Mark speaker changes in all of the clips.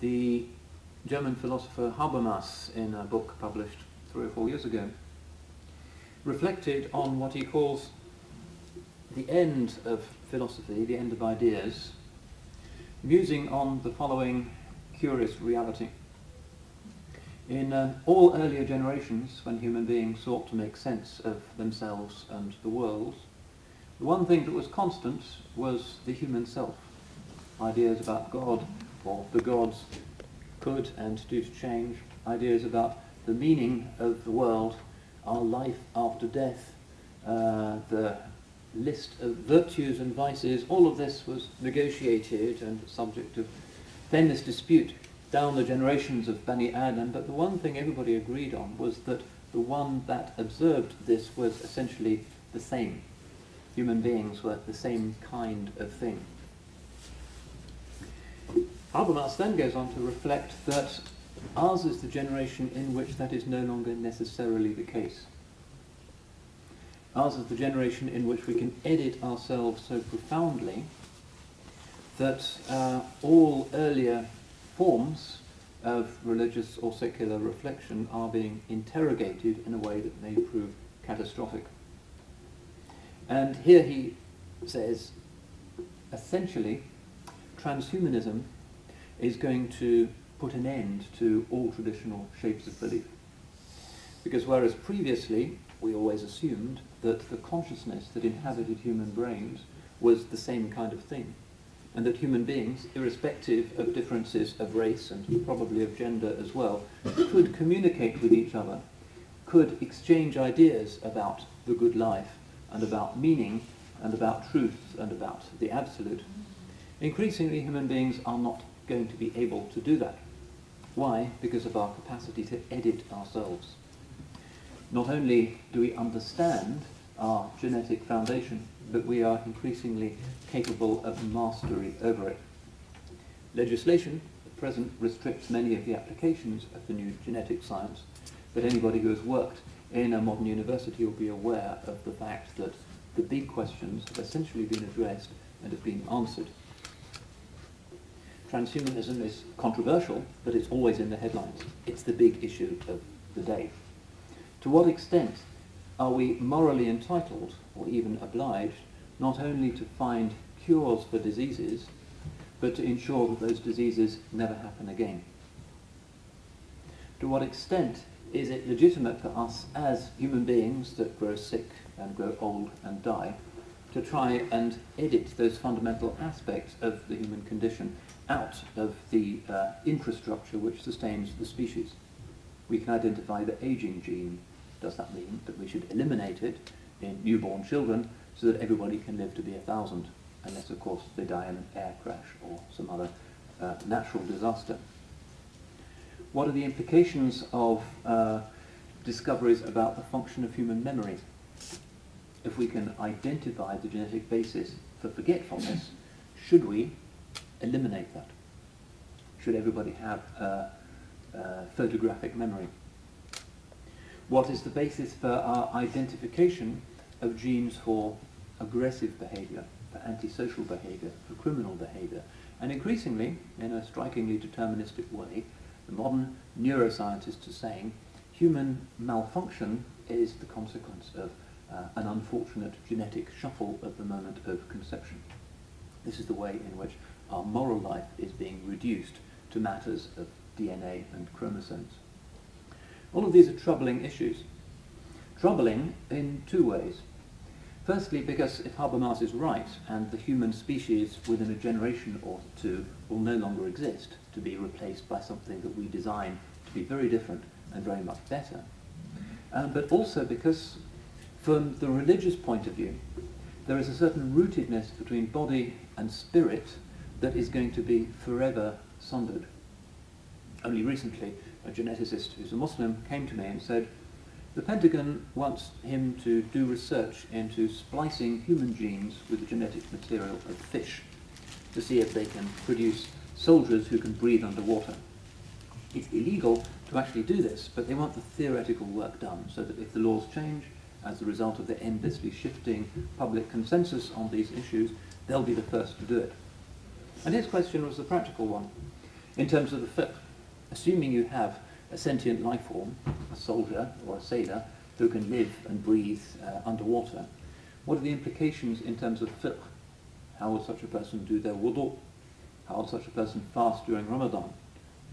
Speaker 1: the German philosopher Habermas, in a book published three or four years ago, reflected on what he calls the end of philosophy, the end of ideas, musing on the following curious reality. In uh, all earlier generations, when human beings sought to make sense of themselves and the world, the one thing that was constant was the human self. Ideas about God or the gods could and to change. Ideas about the meaning of the world, our life after death, uh, the list of virtues and vices, all of this was negotiated and subject of endless dispute down the generations of Bani Adam, but the one thing everybody agreed on was that the one that observed this was essentially the same. Human beings were the same kind of thing. Habermas then goes on to reflect that ours is the generation in which that is no longer necessarily the case. Ours is the generation in which we can edit ourselves so profoundly that uh, all earlier forms of religious or secular reflection are being interrogated in a way that may prove catastrophic. And here he says, essentially, transhumanism is going to put an end to all traditional shapes of belief. Because whereas previously we always assumed that the consciousness that inhabited human brains was the same kind of thing, and that human beings, irrespective of differences of race and probably of gender as well, could communicate with each other, could exchange ideas about the good life and about meaning and about truth and about the absolute. Increasingly, human beings are not going to be able to do that. Why? Because of our capacity to edit ourselves. Not only do we understand our genetic foundation, but we are increasingly capable of mastery over it. Legislation at present restricts many of the applications of the new genetic science, but anybody who has worked in a modern university will be aware of the fact that the big questions have essentially been addressed and have been answered. Transhumanism is controversial, but it's always in the headlines. It's the big issue of the day. To what extent are we morally entitled, or even obliged, not only to find cures for diseases, but to ensure that those diseases never happen again? To what extent is it legitimate for us as human beings that grow sick and grow old and die to try and edit those fundamental aspects of the human condition out of the uh, infrastructure which sustains the species? We can identify the aging gene. Does that mean that we should eliminate it in newborn children so that everybody can live to be a thousand, unless, of course, they die in an air crash or some other uh, natural disaster. What are the implications of uh, discoveries about the function of human memory? If we can identify the genetic basis for forgetfulness, should we eliminate that? Should everybody have a, a photographic memory? What is the basis for our identification of genes for aggressive behavior, for antisocial behavior, for criminal behavior? And increasingly, in a strikingly deterministic way, the modern neuroscientists are saying human malfunction is the consequence of uh, an unfortunate genetic shuffle at the moment of conception. This is the way in which our moral life is being reduced to matters of DNA and chromosomes. All of these are troubling issues. Troubling in two ways. Firstly, because if Habermas is right, and the human species within a generation or two will no longer exist to be replaced by something that we design to be very different and very much better, um, but also because from the religious point of view, there is a certain rootedness between body and spirit that is going to be forever sundered. Only recently, a geneticist who's a Muslim came to me and said, the Pentagon wants him to do research into splicing human genes with the genetic material of fish to see if they can produce soldiers who can breathe underwater. It's illegal to actually do this, but they want the theoretical work done so that if the laws change as a result of the endlessly shifting public consensus on these issues, they'll be the first to do it. And his question was the practical one. in terms of the fiqh. Assuming you have a sentient life form, a soldier or a sailor, who can live and breathe uh, underwater, what are the implications in terms of fiqh? How will such a person do their wudu? How will such a person fast during Ramadan?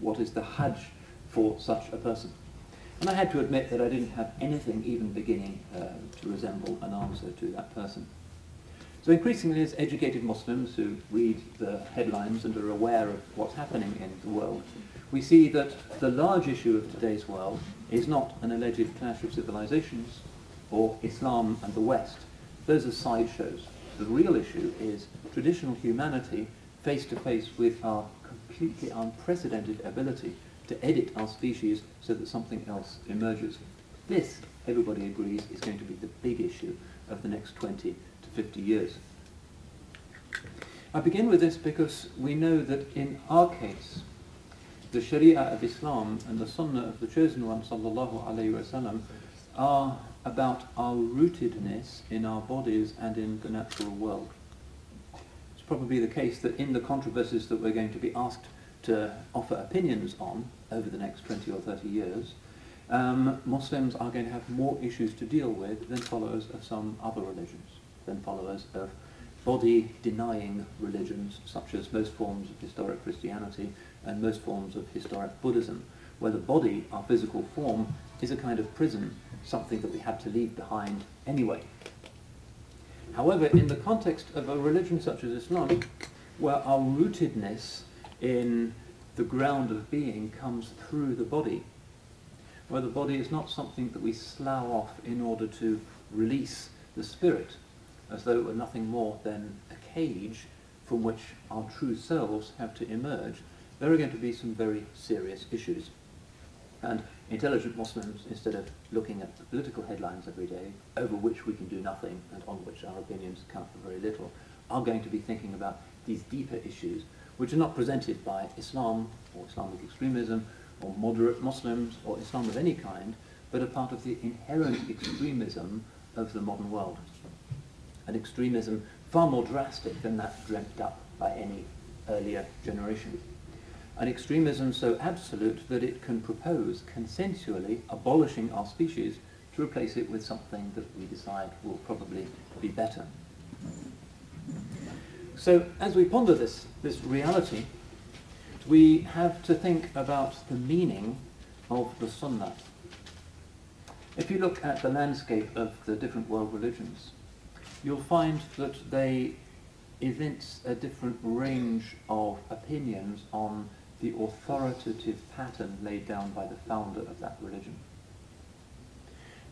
Speaker 1: What is the hajj for such a person? And I had to admit that I didn't have anything even beginning uh, to resemble an answer to that person. So increasingly as educated Muslims who read the headlines and are aware of what's happening in the world, we see that the large issue of today's world is not an alleged clash of civilizations or Islam and the West. Those are sideshows. The real issue is traditional humanity face to face with our completely unprecedented ability to edit our species so that something else emerges. This, everybody agrees, is going to be the big issue of the next 20 to 50 years. I begin with this because we know that in our case, the Sharia of Islam and the Sunnah of the Chosen One sallallahu alaihi wasallam are about our rootedness in our bodies and in the natural world. It's probably the case that in the controversies that we're going to be asked to offer opinions on over the next 20 or 30 years, um, Muslims are going to have more issues to deal with than followers of some other religions, than followers of body-denying religions, such as most forms of historic Christianity and most forms of historic Buddhism, where the body, our physical form, is a kind of prison, something that we have to leave behind anyway. However, in the context of a religion such as Islam, where our rootedness in the ground of being comes through the body, where the body is not something that we slough off in order to release the spirit, as though it were nothing more than a cage from which our true selves have to emerge, there are going to be some very serious issues. And intelligent Muslims, instead of looking at the political headlines every day, over which we can do nothing and on which our opinions count for very little, are going to be thinking about these deeper issues which are not presented by Islam or Islamic extremism or moderate Muslims or Islam of any kind, but are part of the inherent extremism of the modern world. An extremism far more drastic than that dreamt up by any earlier generation. An extremism so absolute that it can propose consensually abolishing our species to replace it with something that we decide will probably be better. So as we ponder this, this reality, we have to think about the meaning of the Sunnah. If you look at the landscape of the different world religions, you'll find that they evince a different range of opinions on the authoritative pattern laid down by the founder of that religion.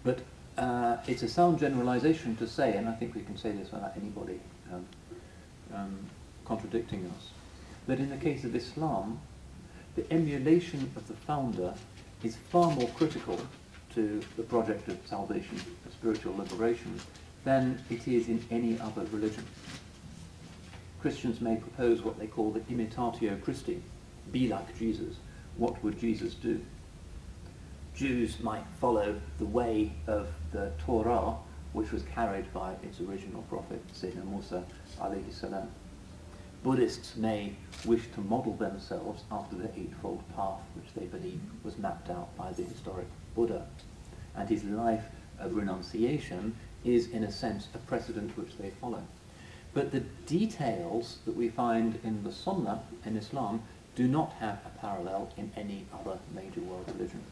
Speaker 1: But uh, it's a sound generalization to say, and I think we can say this without anybody um, um, contradicting us, that in the case of Islam, the emulation of the founder is far more critical to the project of salvation, of spiritual liberation, than it is in any other religion. Christians may propose what they call the imitatio Christi, be like Jesus. What would Jesus do? Jews might follow the way of the Torah, which was carried by its original prophet, Sayyidina Musa alayhi salam. Buddhists may wish to model themselves after the Eightfold Path, which they believe was mapped out by the historic Buddha. And his life of renunciation is, in a sense, a precedent which they follow. But the details that we find in the Sunnah in Islam do not have a parallel in any other major world religion.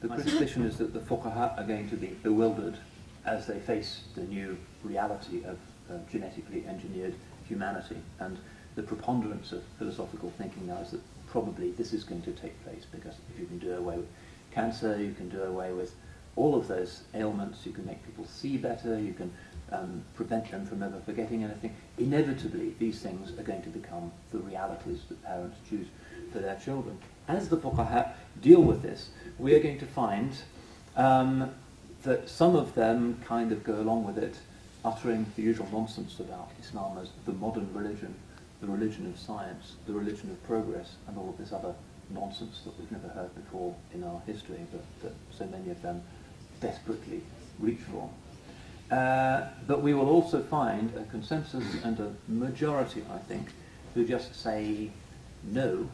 Speaker 1: The suspicion is that the fuqaha are going to be bewildered as they face the new reality of uh, genetically engineered humanity. And the preponderance of philosophical thinking now is that probably this is going to take place because if you can do away with cancer, you can do away with all of those ailments, you can make people see better, you can um, prevent them from ever forgetting anything. Inevitably, these things are going to become the realities that parents choose for their children. As the fuqaha deal with this, we are going to find um, that some of them kind of go along with it, uttering the usual nonsense about Islam as the modern religion, the religion of science, the religion of progress, and all of this other nonsense that we've never heard before in our history, but that so many of them desperately reach for. Uh, but we will also find a consensus and a majority, I think, who just say no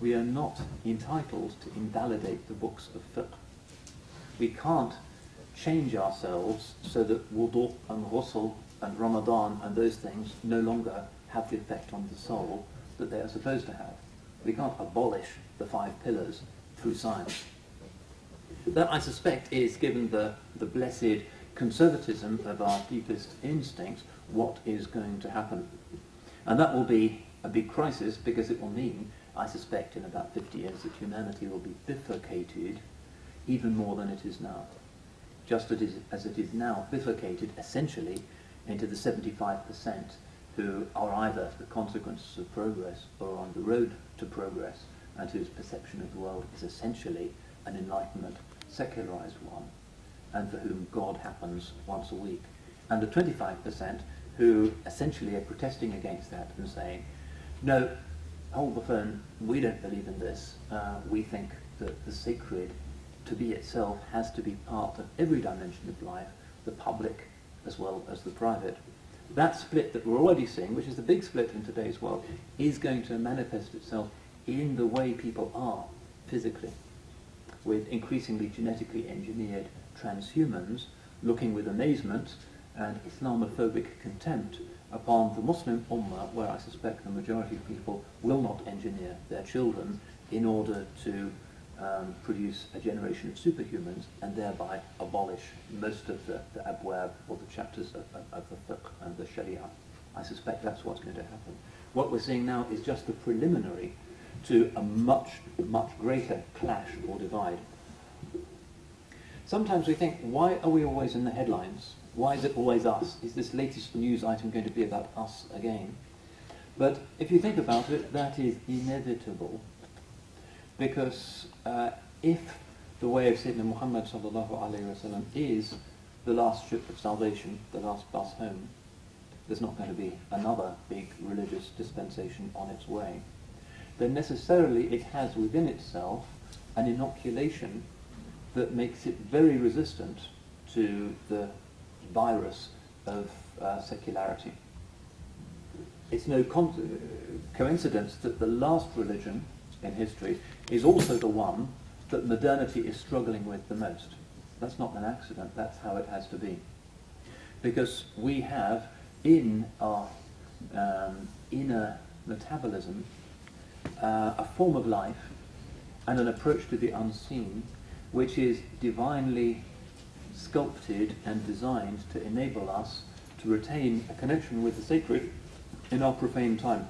Speaker 1: we are not entitled to invalidate the books of fiqh. We can't change ourselves so that wudu and ghusl and Ramadan and those things no longer have the effect on the soul that they are supposed to have. We can't abolish the five pillars through science. That, I suspect, is, given the, the blessed conservatism of our deepest instincts, what is going to happen. And that will be a big crisis because it will mean, I suspect, in about 50 years that humanity will be bifurcated even more than it is now. Just as it is now bifurcated essentially into the 75% who are either the consequences of progress or on the road to progress and whose perception of the world is essentially an enlightenment, secularized one, and for whom God happens once a week. And the 25% who essentially are protesting against that and saying, no, hold the phone, we don't believe in this. Uh, we think that the sacred to be itself has to be part of every dimension of life, the public as well as the private. That split that we're already seeing, which is the big split in today's world, is going to manifest itself in the way people are physically, with increasingly genetically engineered transhumans looking with amazement and Islamophobic contempt upon the Muslim Ummah, where I suspect the majority of people will not engineer their children in order to um, produce a generation of superhumans and thereby abolish most of the, the abwab or the chapters of, of, of the fiqh and the sharia. I suspect that's what's going to happen. What we're seeing now is just the preliminary to a much, much greater clash or divide. Sometimes we think, why are we always in the headlines? Why is it always us? Is this latest news item going to be about us again? But if you think about it, that is inevitable because uh, if the way of Sayyidina Muhammad wasallam is the last ship of salvation, the last bus home, there's not going to be another big religious dispensation on its way, then necessarily it has within itself an inoculation that makes it very resistant to the virus of uh, secularity. It's no coincidence that the last religion in history is also the one that modernity is struggling with the most. That's not an accident, that's how it has to be. Because we have in our um, inner metabolism uh, a form of life and an approach to the unseen which is divinely sculpted and designed to enable us to retain a connection with the sacred in our profane time.